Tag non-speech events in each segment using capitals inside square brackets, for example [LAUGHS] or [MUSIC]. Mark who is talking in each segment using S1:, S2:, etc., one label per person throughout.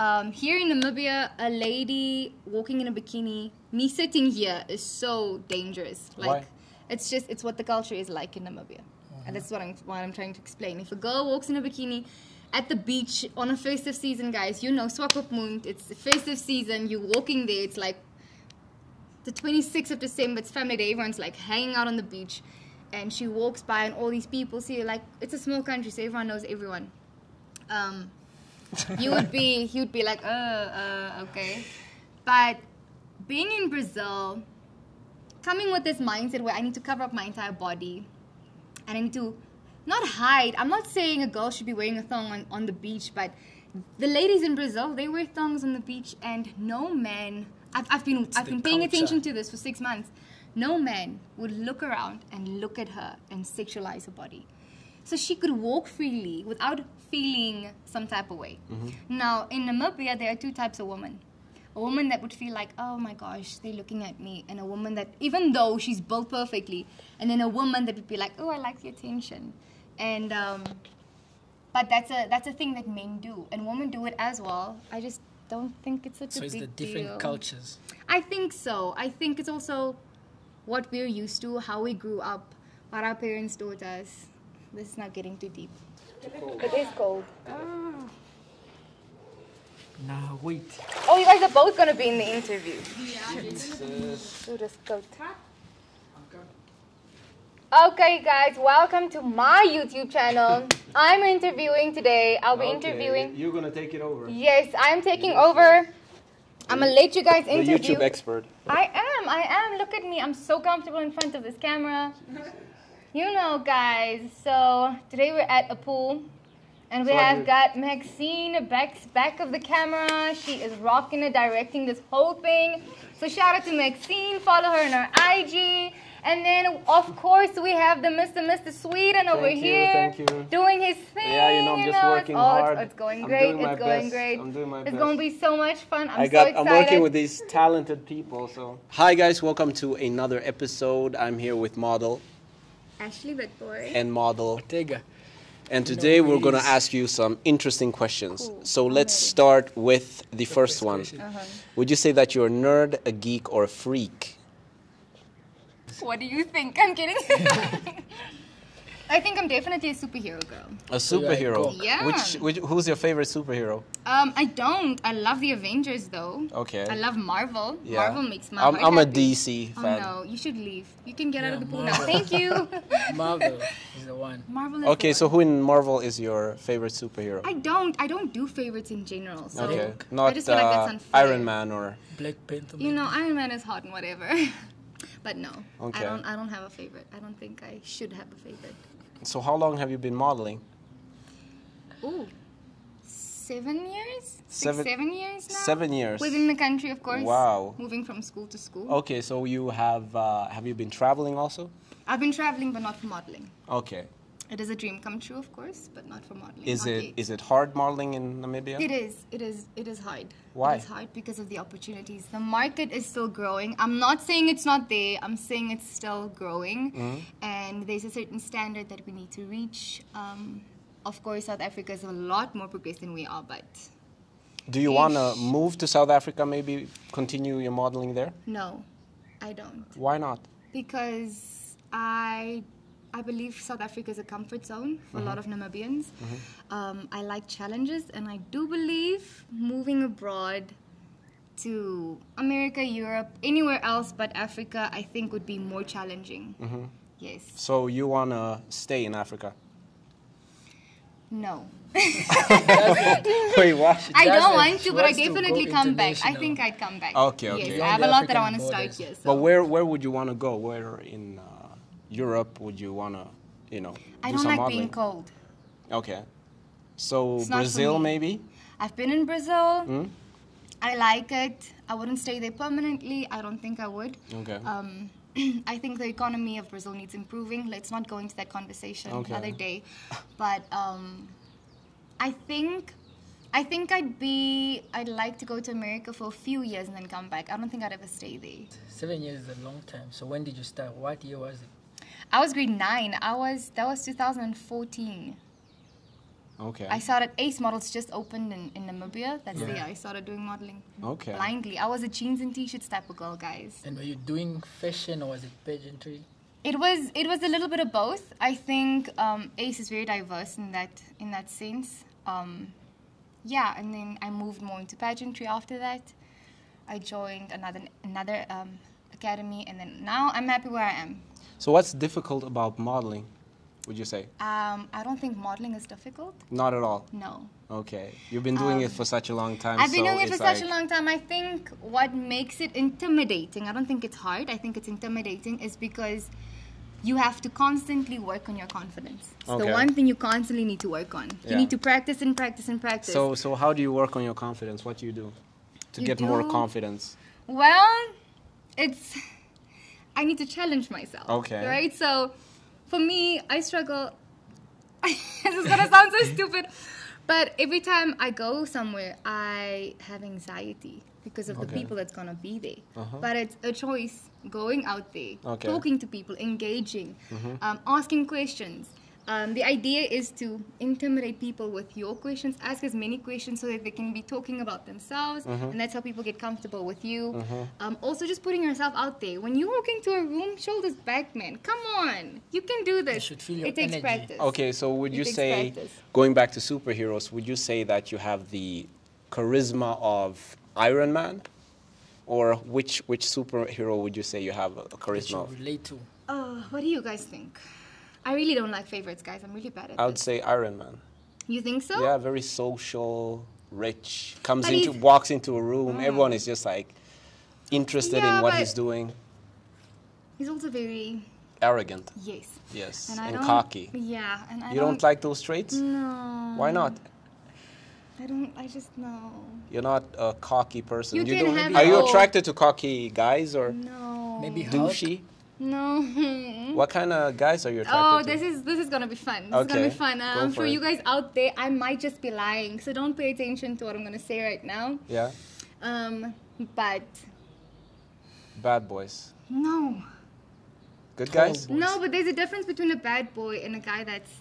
S1: Um, here in Namibia, a lady walking in a bikini, me sitting here is so dangerous. Like,
S2: Why?
S1: it's just it's what the culture is like in Namibia, and that's what I'm what I'm trying to explain. If a girl walks in a bikini at the beach on a festive season, guys, you know Swakopmund, it's the festive season. You're walking there, it's like the 26th of December, it's family day, everyone's like hanging out on the beach. And she walks by, and all these people see her. Like, it's a small country, so everyone knows everyone. Um, you would be, you'd be like, uh, uh, okay. But being in Brazil, coming with this mindset where I need to cover up my entire body, and I need to not hide. I'm not saying a girl should be wearing a thong on, on the beach, but the ladies in Brazil, they wear thongs on the beach, and no man. I've, I've been I've been paying
S3: culture.
S1: attention to this for six months. No man would look around and look at her and sexualize her body. So she could walk freely without feeling some type of way. Now, in Namibia, there are two types of women. A woman that would feel like, oh my gosh, they're looking at me. And a woman that, even though she's built perfectly, and then a woman that would be like, oh, I like the attention. And, um, but that's a, that's a thing that men do. And women do it as well. I just don't think it's such
S3: So
S1: a
S3: it's
S1: big
S3: the different
S1: deal.
S3: cultures.
S1: I think so. I think it's also what we're used to, how we grew up, what our parents taught us. This is not getting too deep. It is cold. Ah.
S3: Now wait.
S1: Oh, you guys are both gonna be in the interview. Do this coat. Okay, guys, welcome to my YouTube channel. [LAUGHS] I'm interviewing today. I'll be interviewing.
S2: You're gonna take it over.
S1: Yes, I'm taking over. I'm gonna let you guys
S2: The
S1: interview.
S2: YouTube expert.
S1: I am, I am. Look at me. I'm so comfortable in front of this camera. [LAUGHS] You know, guys. So today we're at a pool. And we
S2: So
S1: have got Maxine back back of the camera. She is rocking it, directing this whole thing. So shout out to Maxine. Follow her on her IG. And then of course we have the Mr. Mr. Sweden over
S2: you,
S1: here
S2: thank you.
S1: doing his thing.
S2: Yeah, you know, I'm just
S1: it's-
S2: working
S1: oh,
S2: hard.
S1: It's, it's going
S2: I'm
S1: great.
S2: doing my
S1: it's going
S2: best.
S1: great.
S2: I'm doing my
S1: it's
S2: best.
S1: going to be so much fun. I'm
S2: I
S1: so excited.
S2: I'm working with these talented people. So. Hi guys, welcome to another episode. I'm here with model
S1: Ashley Bitboy.
S2: and model,
S3: Tega.
S2: and today we're gonna ask you some interesting questions.
S1: Cool.
S2: So let's
S1: ready.
S2: start with the first one.
S1: Uh-huh.
S2: Would you say that you're a nerd, a geek, or a freak?
S1: What do you think? I'm kidding. [LAUGHS] I think I'm definitely a superhero girl.
S2: A
S3: you're a
S2: superhero.
S1: Yeah.
S2: Which, which who's your favorite superhero?
S1: Um, I don't. I love the Avengers though.
S2: Okay.
S1: I love Marvel.
S2: Yeah.
S1: Marvel makes my
S2: I'm,
S1: heart
S2: I'm a
S1: happy.
S2: DC
S1: Oh no, you should leave. You can get out of the pool
S3: Marvel.
S1: now. Thank you. [LAUGHS]
S3: Marvel is the one.
S1: Marvel. Is
S2: Okay,
S1: the
S2: so who in Marvel is your favorite superhero?
S1: I don't. I don't do favorites in general. So
S2: okay,
S1: I
S2: not
S1: just feel like that's
S2: uh,
S1: unfair.
S2: Iron Man or
S3: Black Panther.
S1: You know, Iron Man is hot and whatever. [LAUGHS] but no,
S2: Okay.
S1: I don't. I don't have a favorite. I don't think I should have a favorite.
S2: So how long have you been modeling?
S1: Ooh, seven years? Six,
S2: Seven-
S1: seven years now?
S2: Seven years.
S1: Within the country, of course.
S2: Wow.
S1: Moving from school to school.
S2: Okay, so you have uh, have you been traveling also?
S1: I've been traveling, but not for modeling.
S2: Okay.
S1: It is a dream come true, of course, but not for modeling.
S2: Is it is it hard modeling in Namibia?
S1: It is. It is. It is hard.
S2: Why?
S1: It is hard because of the opportunities. The market is still growing. I'm not saying it's not there. I'm saying it's still growing,
S2: Mm-hmm.
S1: and there's a certain standard that we need to reach. Um, of course, South Africa is a lot more progressed than we are, but
S2: Do you want to move to South Africa? Maybe continue your modeling there?
S1: no, I don't.
S2: Why not?
S1: because I I believe South Africa is a comfort zone for a lot of Namibians. Um, I like challenges, and I do believe moving abroad to America, Europe, anywhere else but Africa, I think would be more challenging. Yes.
S2: So you want to stay in Africa?
S1: No. [LAUGHS] [LAUGHS]
S2: Wait, what?
S1: I don't want to, but I
S3: wants to go
S1: definitely come back. I think I'd come back.
S2: Okay, okay.
S1: Yes, I have a lot that I want to start
S3: borders.
S1: here. So.
S2: But where where would you want to go? Where in uh, Europe would you want to, you know,
S1: I
S2: do
S1: don't
S2: some
S1: like
S2: modeling?
S1: being cold.
S2: Okay. So
S1: It's not for
S2: Brazil maybe?
S1: I've been in Brazil.
S2: Hmm?
S1: I like it. I wouldn't stay there permanently. I don't think I would.
S2: Okay.
S1: Um, [CLEARS THROAT] I think the economy of Brazil needs improving. Let's not go into that conversation
S2: Okay.
S1: another day. [LAUGHS] But um, I think, I think I'd be. I'd like to go to America for a few years and then come back. I don't think I'd ever stay there.
S3: Seven years is a long time. So when did you start? What year was it?
S1: I was grade nine. I was that was 2014.
S2: Okay.
S1: I started Ace Models just opened in, in Namibia. That's the
S3: Yeah.
S1: year I started doing modeling.
S2: Okay.
S1: Blindly. I was a jeans and t-shirts type of girl, guys.
S3: And were you doing fashion or was it pageantry?
S1: It was it was a little bit of both. I think um, Ace is very diverse in that in that sense. Um, yeah, and then I moved more into pageantry after that. I joined another another um, academy, and then now I'm happy where I am.
S2: So what's difficult about modeling? Would you say?
S1: Um, I don't think modeling is difficult.
S2: Not at all.
S1: No.
S2: Okay. You've been doing it for such a long time.
S1: Um, I've been
S2: so
S1: doing it for
S2: it's
S1: such a long time. I think what makes it intimidating, I don't think it's hard, I think it's intimidating, is because you have to constantly work on your confidence. It's
S2: Okay.
S1: the one thing you constantly need to work on. You
S2: Yeah.
S1: need to practice and practice and practice.
S2: So so how do you work on your confidence? What do you do to
S1: You
S2: get more confidence?
S1: well, it's. I need to challenge myself.
S2: Okay.
S1: Right? So for me, I struggle. [LAUGHS] this is gonna sound so [LAUGHS] stupid, but every time I go somewhere, I have anxiety because of the people that's gonna be there.
S2: Uh-huh.
S1: But it's a choice going out there,
S2: Okay.
S1: talking to people, engaging,
S2: Mm-hmm.
S1: um, asking questions. Um, the idea is to intimidate people with your questions. Ask as many questions so that they can be talking about themselves,
S2: Mm-hmm.
S1: and that's how people get comfortable with you. Um, also, just putting yourself out there. When you walk into a room, shoulders back, man. Come on, you can do this.
S3: should feel your
S1: it takes
S3: energy.
S1: practice.
S2: Okay, so would
S1: It
S2: you
S1: takes
S2: say,
S1: practice.
S2: going back to superheroes, would you say that you have the charisma of Iron Man? Or which which superhero would you say you have a
S3: That
S2: charisma
S3: you
S2: of?
S3: relate to?
S1: Uh, what do you guys think? I really don't like favorites, guys. I'm really bad at it.
S2: I would
S1: this.
S2: say Iron Man.
S1: You think so?
S2: Yeah, very social, rich. Comes
S1: But
S2: into
S1: he's-
S2: walks into a room, oh. everyone is just like interested
S1: Yeah,
S2: in what he's doing.
S1: He's also very
S2: Arrogant,
S1: yes.
S2: yes,
S1: And
S2: and, cocky.
S1: Yeah, and I
S2: you don't like those traits?
S1: No.
S2: Why not?
S1: I don't. I just know.
S2: You're not a cocky person.
S1: You can
S2: don't,
S1: have
S2: are you attracted to cocky guys or
S1: No.
S3: Maybe Hulk?
S2: douchey?
S1: No. [LAUGHS]
S2: What kind of guys are you attracted
S1: Oh,
S2: to?
S1: this is this is gonna be fun. This is gonna be fun.
S2: go
S1: Um,
S2: for
S1: for you guys out there, I might just be lying, so don't pay attention to what I'm gonna say right now.
S2: yeah,
S1: Um, but
S2: bad boys.
S1: no,
S2: Good
S3: Tall
S2: guys?
S3: boys.
S1: no. But there's a difference between a bad boy and a guy that's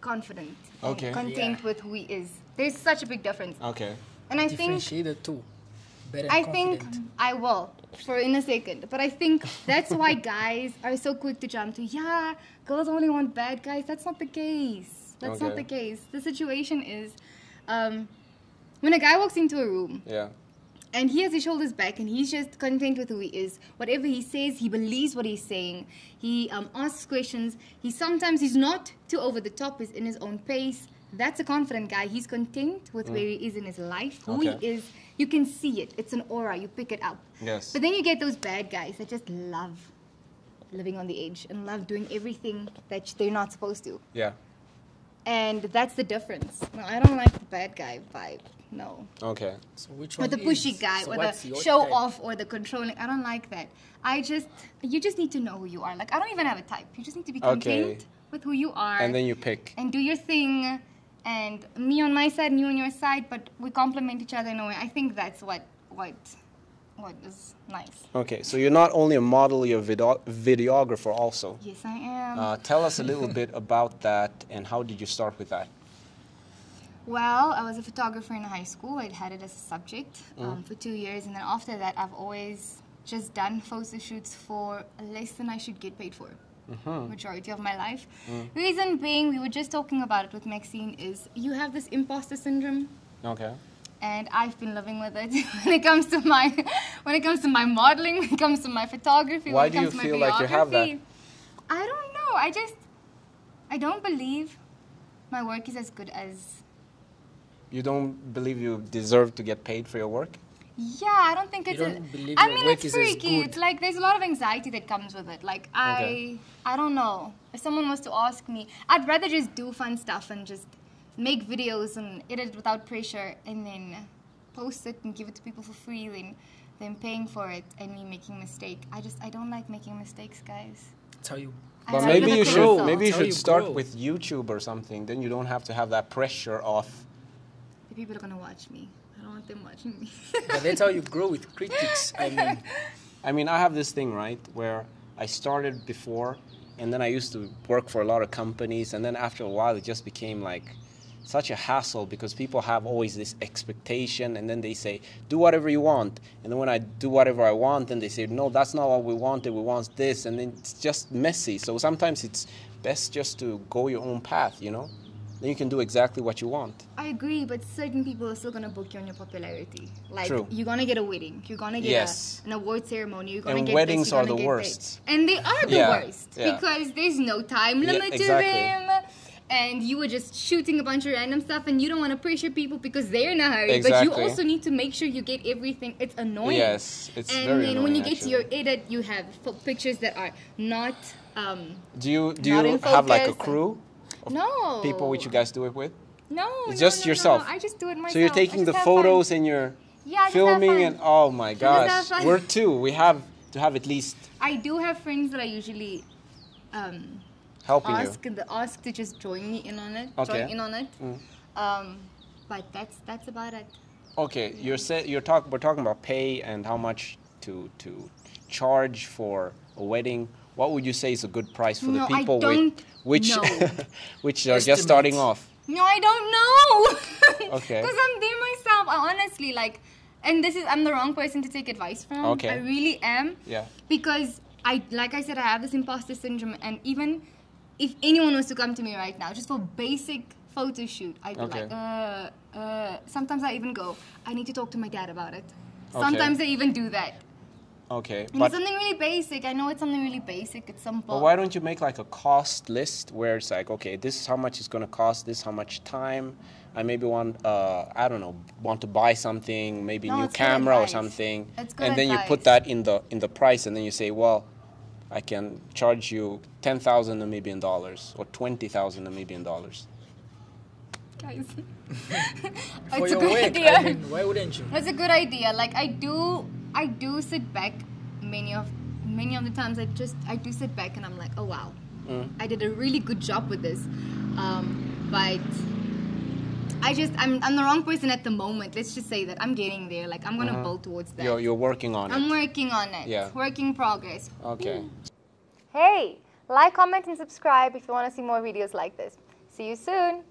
S1: confident, and
S2: Okay.
S1: content
S3: Yeah.
S1: with who he is. There's such a big difference,
S2: Okay.
S1: and I think
S3: Differentiate the two. Better
S1: I
S3: and
S1: think. I will for in a second. But I think that's why [LAUGHS] guys are so quick to jump to, yeah, girls only want bad guys. That's not the case. That's not the case. The situation is um, when a guy walks into a room
S2: Yeah.
S1: and he has his shoulders back and he's just content with who he is, whatever he says, he believes what he's saying. He um, asks questions. He sometimes he's not too over the top, he's in his own pace. That's a confident guy. He's content with mm. where he is in his life, who
S2: Okay.
S1: he is. You can see it. It's an aura. You pick it up.
S2: Yes.
S1: But then you get those bad guys that just love living on the edge and love doing everything that they're not supposed to.
S2: Yeah.
S1: And that's the difference. No, I don't like the bad guy vibe. No.
S2: Okay.
S3: So which one?
S1: Or the pushy
S3: is?
S1: guy,
S3: So
S1: or the show
S3: type?
S1: off, or the controlling. I don't like that. I just, you just need to know who you are. Like, I don't even have a type. You just need to be
S2: Okay.
S1: content with who you are.
S2: And then you pick.
S1: and do your thing and me on my side and you on your side but we complement each other in a way i think that's what what what is nice
S2: Okay. So you're not only a model, you're a video- videographer also.
S1: yes i am
S2: Uh, tell us a little bit about that and how did you start with that?
S1: well i was a photographer in high school i had it as a subject
S2: Mm.
S1: um, for two years and then after that i've always just done photo shoots for less than i should get paid for
S2: Mm-hmm.
S1: majority of my life
S2: Mm.
S1: reason being we were just talking about it with maxine is you have this imposter syndrome
S2: Okay.
S1: and I've been living with it [LAUGHS] when it comes to my when it comes to my modeling, when it comes to my photography,
S2: Why
S1: when it
S2: do you
S1: comes to my
S2: feel like you have that?
S1: I don't know. I just I don't believe my work is as good as
S2: You don't believe you deserve to get paid for your work?
S1: Yeah, I don't think
S3: You
S1: it's
S3: don't
S1: a,
S3: believe
S1: I mean
S3: work
S1: it's
S3: is as
S1: freaky.
S3: good.
S1: It's like there's a lot of anxiety that comes with it. Like I
S2: Okay.
S1: I don't know. If someone was to ask me, I'd rather just do fun stuff and just make videos and edit without pressure and then post it and give it to people for free than than paying for it and me making a mistake. I just I don't like making mistakes, guys.
S3: That's how you.
S1: I
S2: But
S1: like
S2: maybe
S1: the
S2: you should
S1: proposal.
S2: maybe you
S3: That's
S2: should
S3: you
S2: start
S3: grow.
S2: with YouTube or something. Then you don't have to have that pressure of
S1: The people are gonna watch me. I don't want them watching me. [LAUGHS]
S3: But that's how you grow with critics. I mean,
S2: I mean, I have this thing, right, where I started before and then I used to work for a lot of companies and then after a while it just became like such a hassle because people have always this expectation and then they say do whatever you want. And then when i do whatever i want then they say no that's not what we wanted. We want this. And then it's just messy. So sometimes it's best just to go your own path you know then you can do exactly what you want
S1: I agree, but certain people are still gonna book you on your popularity. Like
S2: True.
S1: you're gonna get a wedding, you're gonna get
S2: Yes.
S1: a, an award ceremony, you're gonna
S2: And
S1: get
S2: weddings
S1: this, you're
S2: are the worst.
S1: this. and they are the
S2: Yeah,
S1: worst
S2: yeah.
S1: because there's no time
S2: Yeah,
S1: limit to them. And you were just shooting a bunch of random stuff, and you don't want to pressure people because they're in a hurry. But you also need to make sure you get everything. It's annoying.
S2: Yes, it's
S1: and
S2: very
S1: then when you get to your edit, you have pictures that are not. Um,
S2: do you do you have like a crew
S1: no.
S2: people which you guys do it with
S1: No.
S2: It's
S1: no,
S2: just
S1: no,
S2: yourself.
S1: No, I just do it myself.
S2: so you're taking the
S1: have fun.
S2: photos and you're
S1: Yeah, I just have
S2: filming and oh my gosh we're two we have to have at least
S1: I do have friends that I usually um,
S2: helping
S1: ask
S2: you
S1: the ask to just join me in on it.
S2: Okay.
S1: Join in on it.
S2: Mm.
S1: Um, but that's that's about it.
S2: okay you're sa- you're talking we're talking about pay and how much to to charge for a wedding what would you say is a good price for
S1: No,
S2: the
S1: I
S2: people
S1: don't
S2: with which
S1: know. [LAUGHS]
S2: which are just starting off
S1: No, I don't know. [LAUGHS]
S2: Okay.
S1: Because I'm there myself. I honestly like, and this is I'm the wrong person to take advice from.
S2: Okay.
S1: I really am.
S2: yeah
S1: because I like I said I have this imposter syndrome and even if anyone was to come to me right now just for basic photo shoot I'd be
S2: Okay.
S1: like uh uh sometimes I even go I need to talk to my dad about it
S2: Okay.
S1: sometimes I even do that
S2: okay
S1: and
S2: but
S1: it's something really basic I know it's something really basic it's simple
S2: But why don't you make like a cost list where it's like, okay, this is how much it's gonna cost, this is how much time. I maybe want, uh, I don't know, want to buy something, maybe
S1: No,
S2: new
S1: it's good
S2: camera or something,
S1: It's good
S2: and then you put that in the in the price, and then you say, well, I can charge you ten thousand Namibian dollars or twenty thousand Namibian dollars.
S1: guys [LAUGHS] [LAUGHS] it's a good
S3: work,
S1: idea
S3: I mean, why wouldn't you?
S1: That's a good idea. Like I do, I do sit back many of many of the times. I just I do sit back and I'm like, oh wow,
S2: Mm.
S1: I did a really good job with this. Um, but I just I'm I'm the wrong person at the moment. Let's just say that I'm getting there. Like I'm gonna build towards that.
S2: Mm-hmm. You're you're working on it.
S1: I'm working on it.
S2: Yeah.
S1: Working progress.
S2: Okay.
S1: Hey, like, comment, and subscribe if you want to see more videos like this. See you soon.